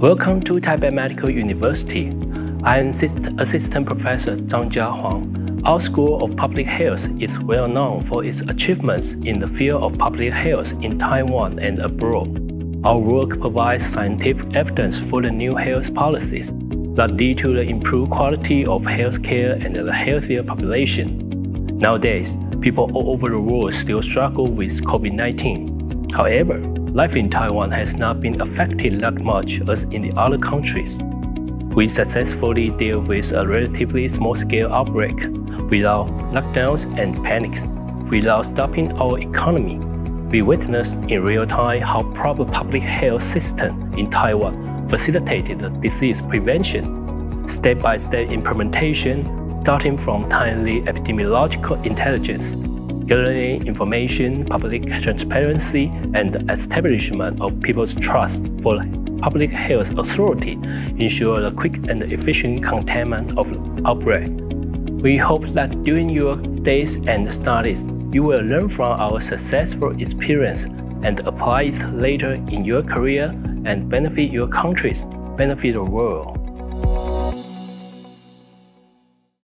Welcome to Taipei Medical University. I am Assistant Professor Chang Chia-Huang. Our School of Public Health is well known for its achievements in the field of public health in Taiwan and abroad. Our work provides scientific evidence for the new health policies that lead to the improved quality of healthcare and a healthier population. Nowadays, people all over the world still struggle with COVID 19. However, life in Taiwan has not been affected that much as in the other countries. We successfully deal with a relatively small scale outbreak without lockdowns and panics, without stopping our economy. We witnessed in real time how proper public health system in Taiwan facilitated disease prevention, step-by-step implementation, starting from timely epidemiological intelligence, gathering information, public transparency, and establishment of people's trust for public health authority ensure the quick and efficient containment of outbreak. We hope that during your stays and studies, you will learn from our successful experience and apply it later in your career and benefit your countries, benefit the world.